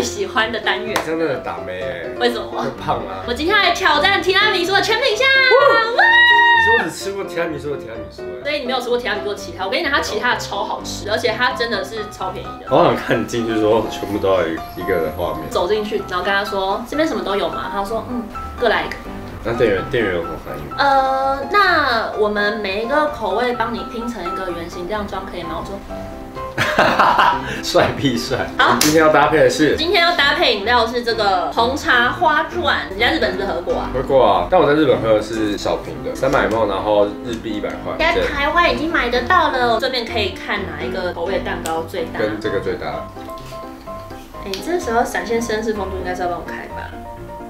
最喜欢的单元。真的打妹哎，为什么？会胖啊。我今天来挑战提拉米苏的全品项。其实我只吃过提拉米苏的提拉米苏哎。所以你没有吃过提拉米苏的其他？我跟你讲，它其他的超好吃，而且它真的是超便宜的。好想看你进去说全部都要一一个的画面。走进去，然后跟他说这边什么都有吗？他说嗯，各来一个。那店员店员有什么反应？呃，那我们每一个口味帮你拼成一个圆形，这样装可以吗？我说。帅必帅！好，今天要搭配的是，今天要搭配饮料是这个红茶花钻。人家日本是不是喝过啊？喝过啊，但我在日本喝的是小瓶的，三百梦，然后日币一百块。在台湾已经买得到了，顺便可以看哪一个口味蛋糕最大。跟这个最大。哎，这时候闪现绅士风度应该是要帮我开吧？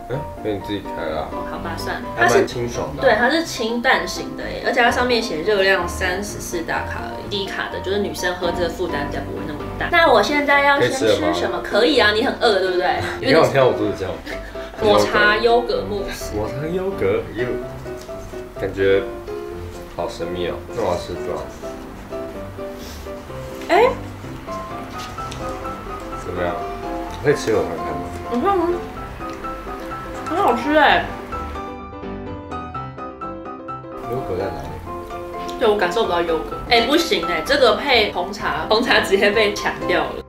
嗯，那你自己开了。哦，好吧，算。它是清爽的。对，它是清淡型的耶，而且它上面写热量三十四大卡低卡的，就是女生喝这个负担比较不会那么大。那我现在要先吃什么？可以啊，你很饿对不对？你看我肚子叫。抹茶优格慕斯。抹茶优格又感觉好神秘哦。那我要吃多少？哎，怎么样？可以吃我看看吗？嗯哼。很好吃哎，优格在哪里？对我感受不到优格，哎不行哎，这个配红茶，红茶直接被抢掉了。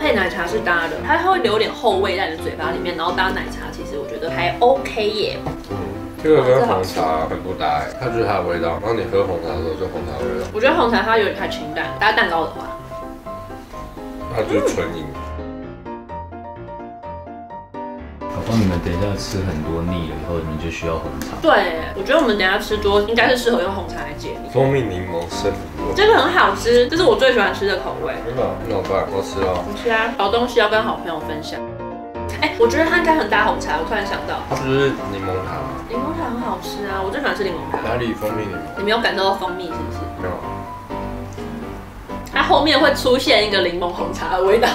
配奶茶是搭的，它会留点后味在你的嘴巴里面，然后搭奶茶，其实我觉得还 OK 耶。嗯，这个跟红茶很不搭哎，它就是它的味道，然后你喝红茶的时候就红茶味道。我觉得红茶它有点太清淡，搭蛋糕的话，它就是纯饮。帮你们等一下吃很多腻了以后，你们就需要红茶。对，我觉得我们等下吃多应该是适合用红茶来解腻。蜂蜜柠檬生这个很好吃，这是我最喜欢吃的口味。真的？那我办？我吃哦。你吃啊，好东西要跟好朋友分享。哎，我觉得它应该很搭红茶。我突然想到，它不是柠檬塔吗？柠檬塔很好吃啊，我最喜欢吃柠檬塔。哪里蜂蜜柠檬？你没有感受到蜂蜜是不是？没有。它后面会出现一个柠檬红茶的味道。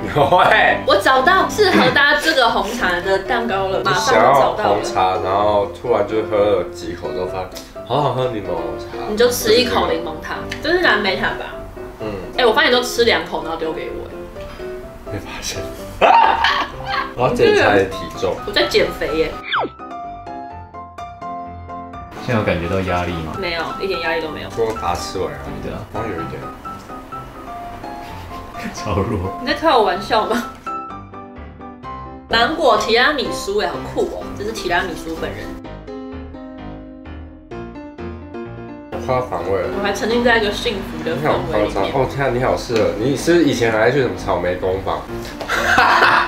有哎，我找到适合搭这个红茶的蛋糕了，马上找到红茶，然后突然就喝了几口，之后发现好好喝柠檬红茶，你就吃一口柠檬塔，这是蓝莓塔吧？嗯，哎，我发现你都吃两口，然后丢给我，没发现？我要检查体重，我在减肥耶。现在有感觉到压力吗？没有，一点压力都没有。说把它吃完啊？对啊，好像有一点。超弱！你在开我玩笑吗？芒果提拉米苏哎，好酷哦！这是提拉米苏本人。花反味我还沉浸在一个幸福的氛围里面。哦，天啊，你好适合！你是以前还去什么草莓工坊？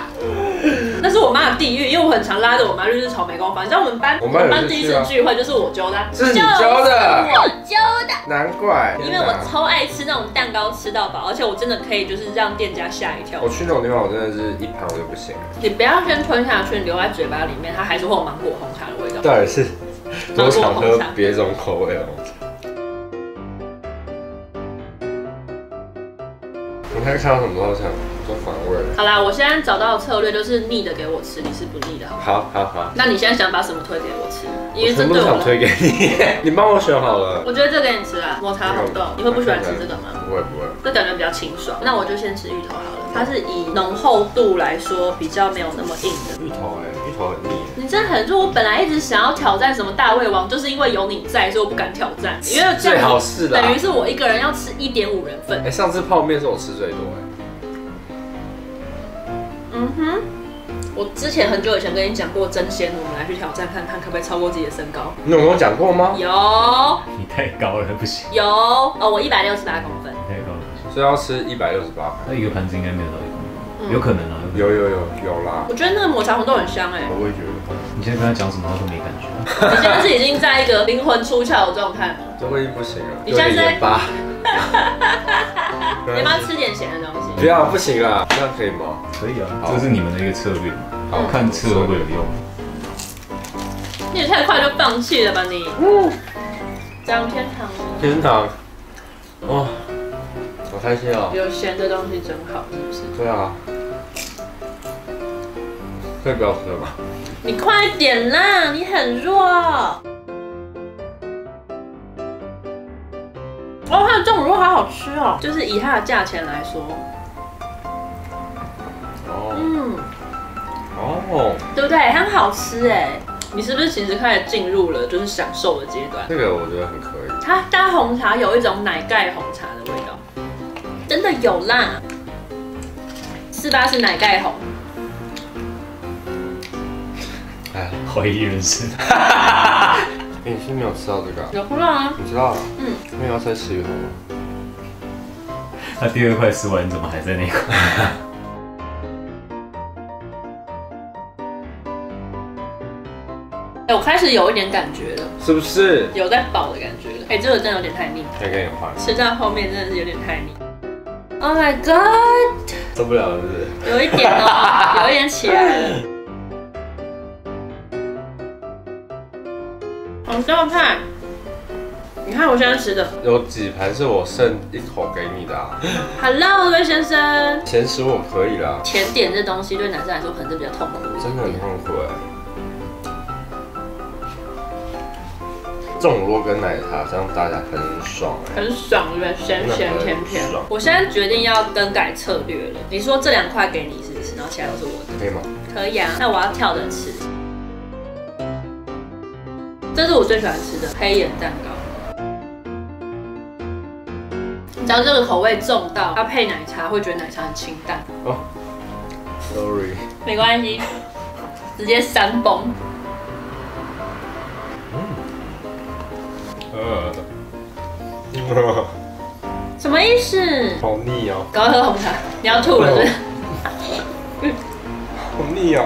那是我妈的地狱，因为我很常拉着我妈去吃草莓工坊。你知道我们班我们班第一次聚会就是我揪的，是你教的，我揪的，难怪。因为我超爱吃那种蛋糕，吃到饱，而且我真的可以就是让店家吓一跳。我去那种地方，我真的是一盘我就不行。你不要先吞下去，留在嘴巴里面，它还是会有芒果红茶的味道。到底是多想喝别种口味的红茶？你还看到什么都好啦，我现在找到的策略就是腻的给我吃，你是不腻的。好好好。那你现在想把什么推给我吃？因为真的想推给你，你帮我选好了。我觉得这给你吃啊，抹茶红豆，你会不喜欢吃这个吗？不会不会，这感觉比较清爽。那我就先吃芋头好了，它是以浓厚度来说比较没有那么硬的。芋头哎，芋头很腻。你真的很弱，我本来一直想要挑战什么大胃王，就是因为有你在，所以我不敢挑战。因为最好是等于是我一个人要吃一点五人份。哎，上次泡面是我吃最多哎。嗯哼，我之前很久以前跟你讲过真仙，我们来去挑战看看可不可以超过自己的身高。你有跟我讲过吗？有。你太高了不行。有哦，我一百六十八公分。太高了不行。所以要吃一百六十八。那一个盘子应该没有到一公分。有可能啊。有有有有啦。我觉得那个抹茶红豆很香哎。我也觉得。你现在跟他讲什么他都没感觉。你现在是已经在一个灵魂出窍的状态吗？这会不行了。你现在在八。你要不要吃点咸的东西？不要，不行啊，这样可以吗？可以啊，这是你们的一个策略，好看吃会不会有用？你也太快就放弃了吧你？嗯，张天堂。天堂。哇，好开心啊！有咸的东西真好，是不是？对啊。可以不要吃了吗？你快点啦，你很弱。哦，它的重乳酪好好吃哦，就是以它的价钱来说，哦嗯，哦，对不对？很好吃哎。你是不是其实开始进入了就是享受的阶段？这个我觉得很可以。它搭红茶有一种奶盖红茶的味道，真的有啦。四八是奶盖红，哎，怀疑人生。哎你是没有吃到这个啊？有胡辣啊。你知道啊？嗯，那你要再吃一口吗？他第二块吃完，你怎么还在那块？哎，我开始有一点感觉了，是不是？有在饱的感觉了。哎，这个真的有点太腻，可以跟你换，吃到后面真的是有点太腻。Oh my god，受不了了是不是？有一点哦，有一点起来了。红豆派，你看我现在吃的。有几盘是我剩一口给你的啊？Hello，各位先生。咸食我可以啦，甜点这东西对男生来说可能是比较痛苦的，真的很痛苦哎。重乳酪跟奶茶这样搭起来很爽哎。很爽，对不对？咸咸甜甜很爽。我现在决定要更改策略了。你说这两块给你是不是？然后其他都是我的。可以吗？可以啊，那我要跳着吃。这是我最喜欢吃的黑眼蛋糕。你知道这个口味重到要配奶茶，会觉得奶茶很清淡。哦，sorry。没关系，直接三崩。呃，什么意思？好腻哦，刚喝红茶，你要吐了是不是？好腻哦。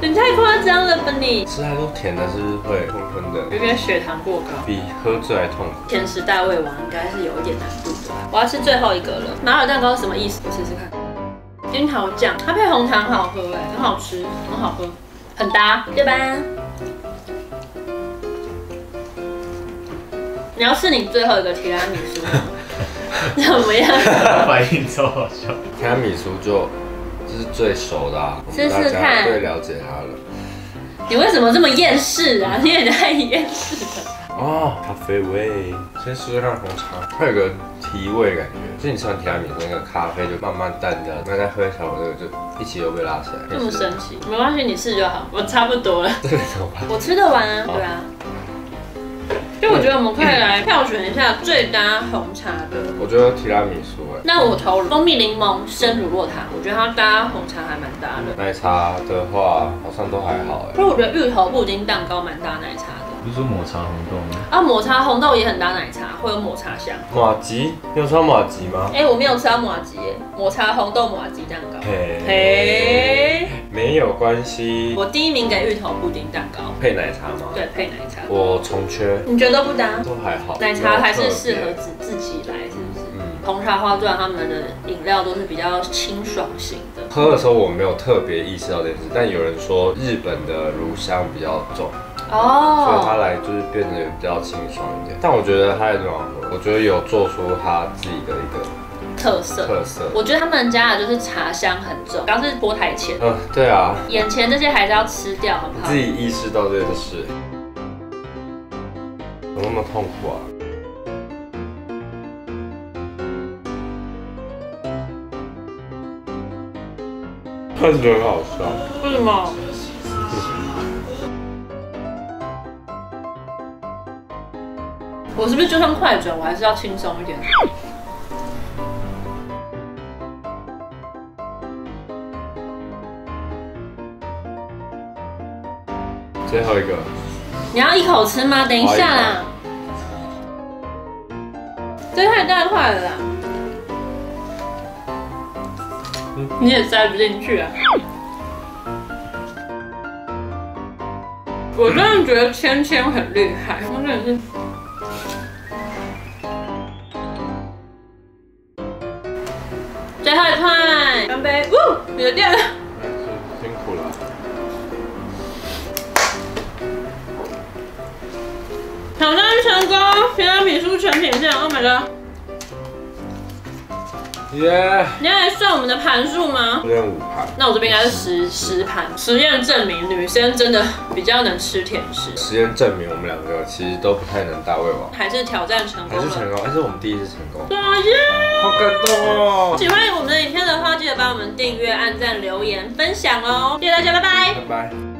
你太夸张了吧你！吃太多甜的是会昏昏的，有点血糖过高。比喝醉还痛苦。甜食大胃王应该是有一点难度的。我要吃最后一个了。马尔蛋糕是什么意思？我试试看。樱桃酱，它配红糖好喝哎，很好吃，很好喝，很搭，对吧？你要试你最后一个提拉米苏吗，怎么样？反应超好笑。提拉米苏就这是最熟的啊，我试试看家最了解他了。你为什么这么厌世啊？你也太厌世了。哦，咖啡味，先试试看红茶，它有个提味感觉，就你吃完提拉米苏那个咖啡就慢慢淡掉，那再喝一小口这个就一起又被拉起来。这么神奇？没关系，你试就好，我差不多了。这个怎么办？我吃得完啊，好对啊。就我觉得我们可以来票选一下最搭红茶的。我觉得提拉米苏哎，那我投蜂蜜柠檬生乳酪糖，我觉得它搭红茶还蛮搭的。奶茶的话好像都还好哎。不是我觉得芋头布丁蛋糕蛮搭奶茶的。不是说抹茶红豆吗？啊，抹茶红豆也很搭奶茶，会有抹茶香。马吉，你有吃到马吉吗？哎、我没有吃到马吉耶，抹茶红豆马吉蛋糕。嘿，嘿，没有关系，我第一名给芋头布丁蛋糕，配奶茶吗？，对，配奶茶。我重缺，你觉得不搭？都还好。奶茶还是适合自自己来，是不是？嗯，红茶花钻他们的饮料都是比较清爽型的。喝的时候我没有特别意识到这件事，但有人说日本的乳香比较重哦，所以它哦，来就是变得比较清爽一点。但我觉得它也很好喝，我觉得有做出它自己的一个特色。特色。我觉得他们家的就是茶香很重，刚是播台前，嗯、对啊，眼前这些还是要吃掉，好不好自？己意识到这件事，怎么那么痛苦啊？看着很好笑。为什么？我是不是就算快转，我还是要轻松一点？最后一个，你要一口吃吗？等一下啦，这太大块了啦，你也塞不进去啊。我真的觉得芊芊很厉害，我真的是。最后一块，干杯！呜，你的店。全品线，Oh my god！耶，你要来算我们的盘数吗？这边五盘。那我这边应该是十十盘。实验证明女生真的比较能吃甜食，实验证明我们两个其实都不太能大胃王，还是挑战成功了。还是成功，还是我们第一次成功，对啊耶！好感动哦！喜欢我们的影片的话，记得帮我们订阅、按赞、留言、分享哦！谢谢大家，拜拜。拜拜。